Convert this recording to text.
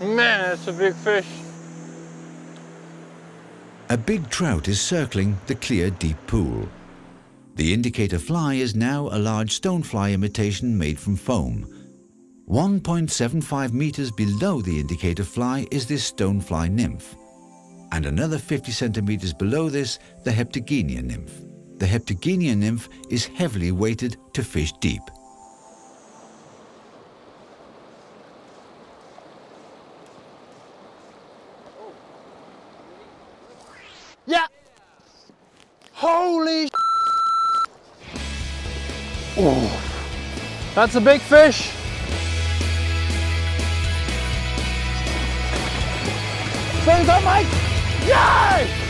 Man, that's a big fish. A big trout is circling the clear deep pool. The indicator fly is now a large stonefly imitation made from foam. 1.75 meters below the indicator fly is this stonefly nymph. And another 50 centimeters below this, the Heptagenia nymph. The Heptagenia nymph is heavily weighted to fish deep. Yeah. Holy Oh, that's a big fish. Stay up, Mike. Yay!